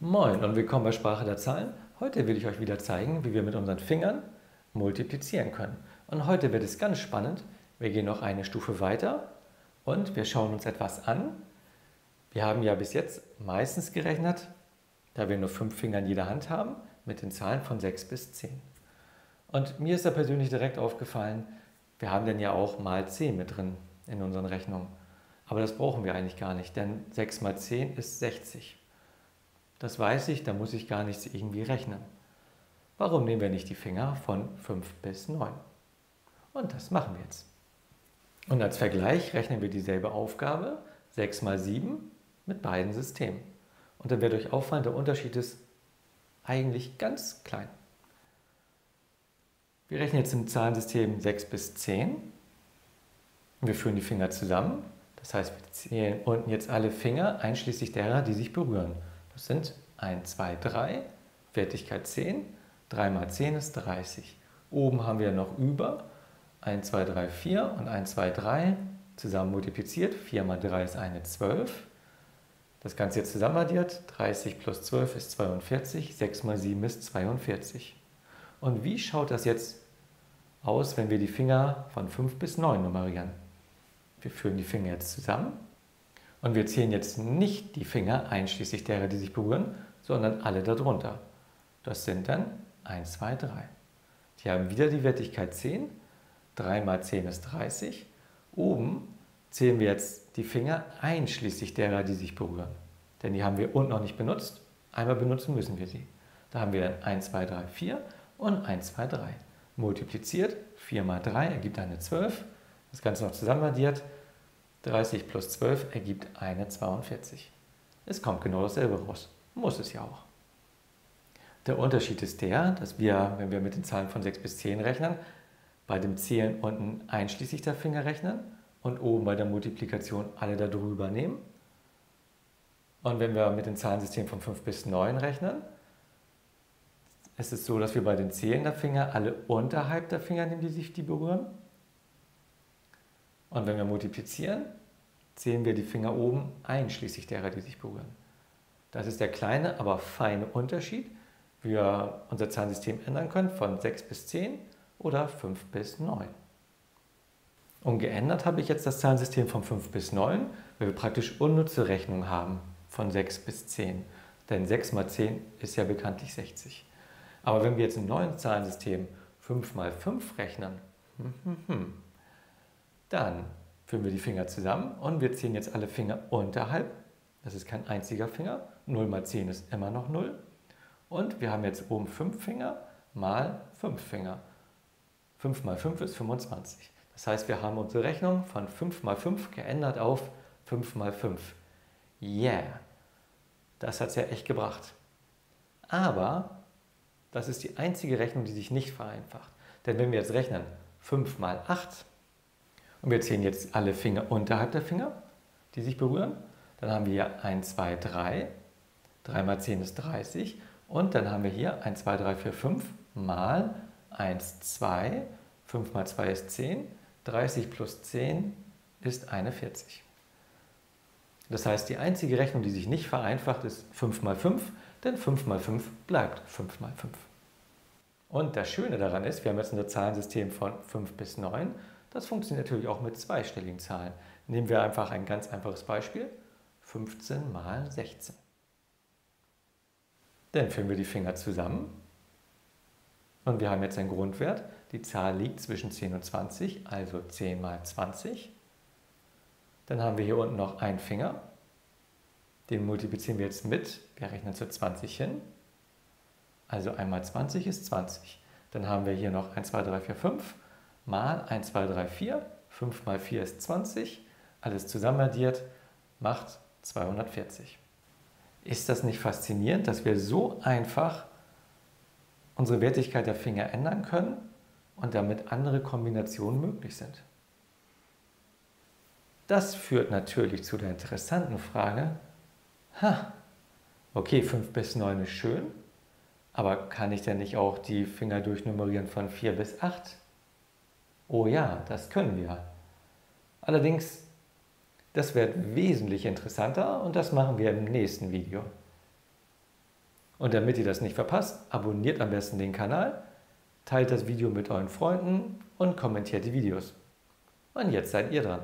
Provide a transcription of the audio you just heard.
Moin und willkommen bei Sprache der Zahlen. Heute will ich euch wieder zeigen, wie wir mit unseren Fingern multiplizieren können. Und heute wird es ganz spannend. Wir gehen noch eine Stufe weiter und wir schauen uns etwas an. Wir haben ja bis jetzt meistens gerechnet, da wir nur fünf Finger in jeder Hand haben, mit den Zahlen von 6 bis 10. Und mir ist da persönlich direkt aufgefallen, wir haben denn ja auch mal 10 mit drin in unseren Rechnungen. Aber das brauchen wir eigentlich gar nicht, denn 6 mal 10 ist 60. Das weiß ich, da muss ich gar nichts irgendwie rechnen. Warum nehmen wir nicht die Finger von 5 bis 9? Und das machen wir jetzt. Und als Vergleich rechnen wir dieselbe Aufgabe, 6 mal 7, mit beiden Systemen. Und dann wird euch auffallen, der Unterschied ist eigentlich ganz klein. Wir rechnen jetzt im Zahlensystem 6 bis 10. Wir führen die Finger zusammen. Das heißt, wir zählen unten jetzt alle Finger, einschließlich derer, die sich berühren. Das sind 1, 2, 3, Wertigkeit 10. 3 mal 10 ist 30. Oben haben wir noch über 1, 2, 3, 4 und 1, 2, 3 zusammen multipliziert. 4 mal 3 ist eine 12. Das Ganze jetzt zusammen addiert. 30 plus 12 ist 42. 6 mal 7 ist 42. Und wie schaut das jetzt aus, wenn wir die Finger von 5 bis 9 nummerieren? Wir führen die Finger jetzt zusammen und wir zählen jetzt nicht die Finger einschließlich derer, die sich berühren, sondern alle darunter. Das sind dann 1, 2, 3. Die haben wieder die Wertigkeit 10. 3 mal 10 ist 30. Oben zählen wir jetzt die Finger einschließlich derer, die sich berühren. Denn die haben wir unten noch nicht benutzt. Einmal benutzen müssen wir sie. Da haben wir dann 1, 2, 3, 4 und 1, 2, 3. Multipliziert, 4 mal 3 ergibt eine 12. Das Ganze noch zusammen addiert, 30 plus 12 ergibt eine 42. Es kommt genau dasselbe raus. Muss es ja auch. Der Unterschied ist der, dass wir, wenn wir mit den Zahlen von 6 bis 10 rechnen, bei dem Zählen unten einschließlich der Finger rechnen und oben bei der Multiplikation alle darüber nehmen. Und wenn wir mit dem Zahlensystem von 5 bis 9 rechnen, ist es so, dass wir bei den Zählen der Finger alle unterhalb der Finger nehmen, die sich die berühren und wenn wir multiplizieren, zählen wir die Finger oben einschließlich derer, die sich berühren. Das ist der kleine, aber feine Unterschied, wie wir unser Zahlensystem ändern können von 6 bis 10 oder 5 bis 9. Und geändert habe ich jetzt das Zahlensystem von 5 bis 9, weil wir praktisch unnütze Rechnungen haben von 6 bis 10. Denn 6 mal 10 ist ja bekanntlich 60. Aber wenn wir jetzt im neuen Zahlensystem 5 mal 5 rechnen, hm, hm, hm, dann führen wir die Finger zusammen und wir ziehen jetzt alle Finger unterhalb. Das ist kein einziger Finger. 0 mal 10 ist immer noch 0. Und wir haben jetzt oben 5 Finger mal 5 Finger. 5 mal 5 ist 25. Das heißt, wir haben unsere Rechnung von 5 mal 5 geändert auf 5 mal 5. Yeah! Das hat es ja echt gebracht. Aber das ist die einzige Rechnung, die sich nicht vereinfacht. Denn wenn wir jetzt rechnen 5 mal 8, und wir zählen jetzt alle Finger unterhalb der Finger, die sich berühren. Dann haben wir hier 1, 2, 3. 3 mal 10 ist 30. Und dann haben wir hier 1, 2, 3, 4, 5 mal 1, 2. 5 mal 2 ist 10. 30 plus 10 ist 41. Das heißt, die einzige Rechnung, die sich nicht vereinfacht, ist 5 mal 5, denn 5 mal 5 bleibt 5 mal 5. Und das Schöne daran ist, wir haben jetzt ein Zahlensystem von 5 bis 9 das funktioniert natürlich auch mit zweistelligen Zahlen. Nehmen wir einfach ein ganz einfaches Beispiel. 15 mal 16. Dann führen wir die Finger zusammen und wir haben jetzt einen Grundwert. Die Zahl liegt zwischen 10 und 20, also 10 mal 20. Dann haben wir hier unten noch einen Finger. Den multiplizieren wir jetzt mit. Wir rechnen zu 20 hin. Also 1 mal 20 ist 20. Dann haben wir hier noch 1, 2, 3, 4, 5 mal 1, 2, 3, 4. 5 mal 4 ist 20. Alles zusammen addiert macht 240. Ist das nicht faszinierend, dass wir so einfach unsere Wertigkeit der Finger ändern können und damit andere Kombinationen möglich sind? Das führt natürlich zu der interessanten Frage, ha, okay, 5 bis 9 ist schön, aber kann ich denn nicht auch die Finger durchnummerieren von 4 bis 8? Oh ja, das können wir. Allerdings, das wird wesentlich interessanter und das machen wir im nächsten Video. Und damit ihr das nicht verpasst, abonniert am besten den Kanal, teilt das Video mit euren Freunden und kommentiert die Videos. Und jetzt seid ihr dran.